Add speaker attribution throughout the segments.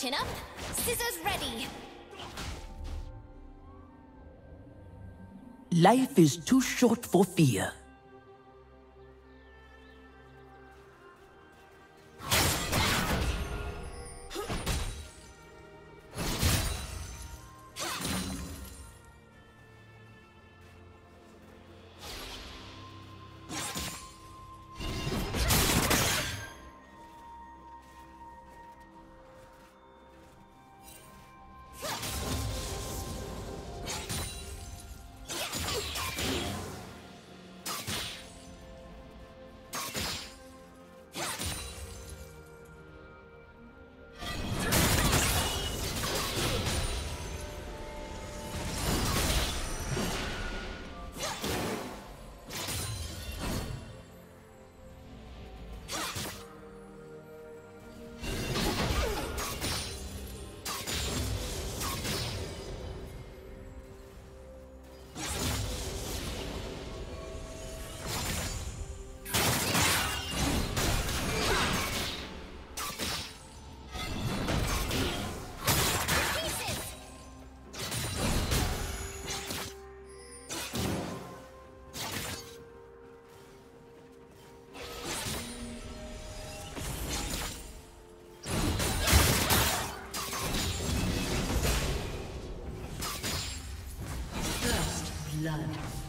Speaker 1: Chin up, scissors ready.
Speaker 2: Life is too short for fear.
Speaker 3: Blood.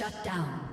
Speaker 3: Shut down.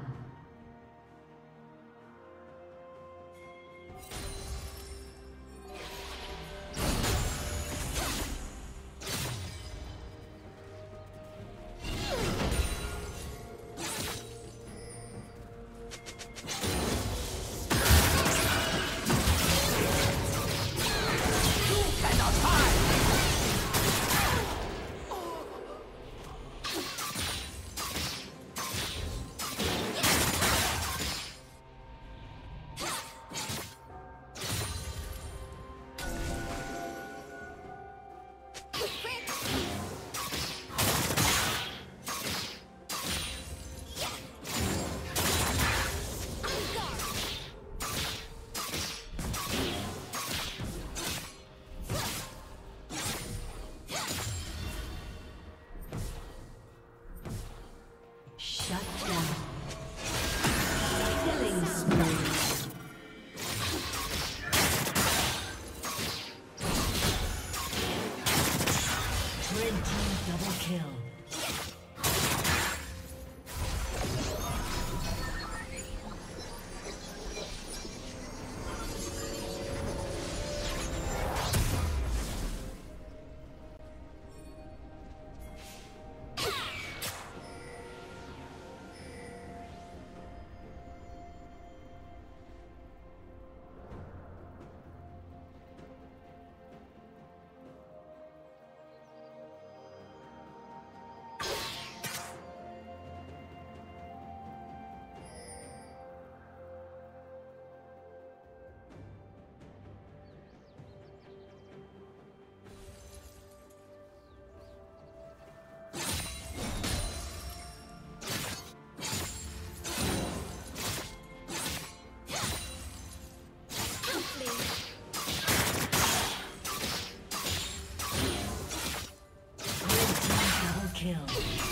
Speaker 3: kill.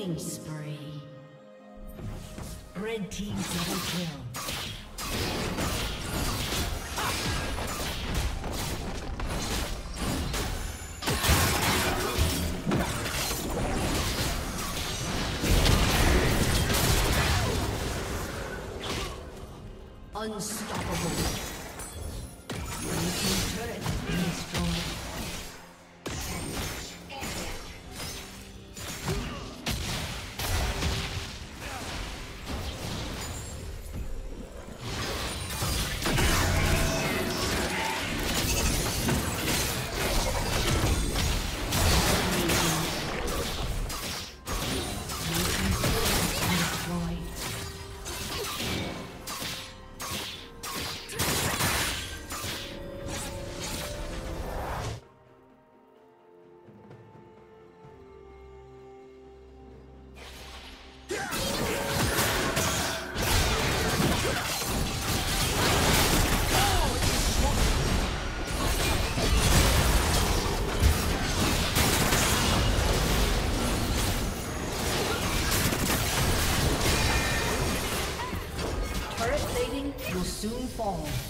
Speaker 3: Killing spree. Red team double kill. Unstoppable.
Speaker 1: 뻥.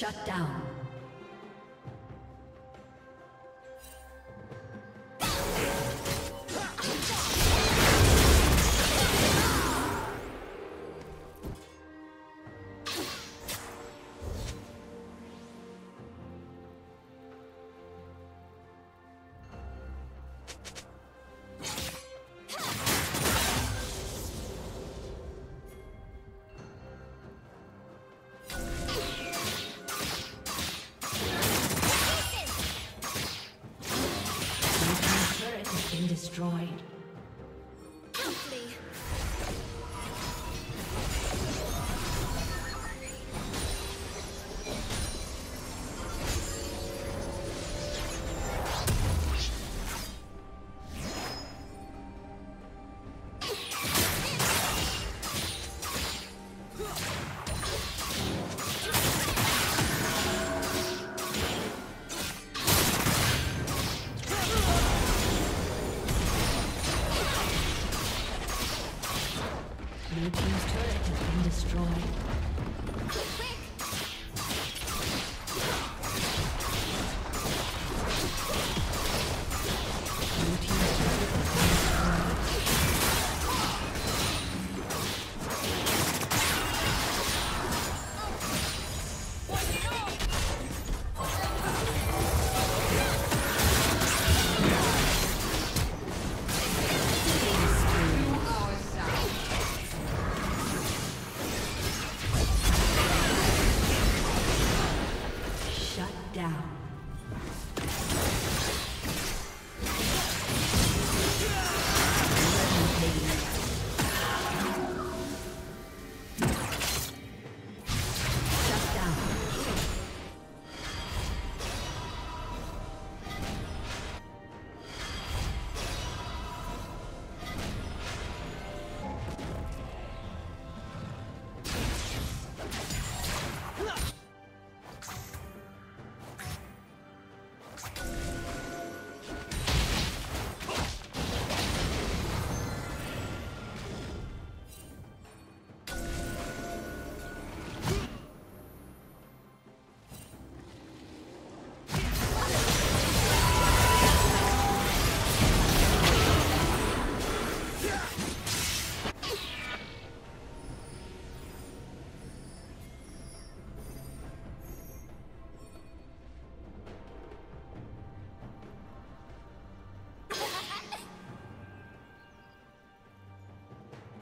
Speaker 3: Shut down.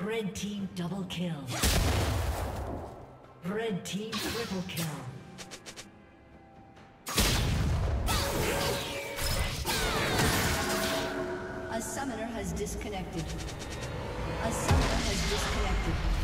Speaker 3: Red team double kill. Red team triple kill. A summoner has disconnected. A summoner has disconnected.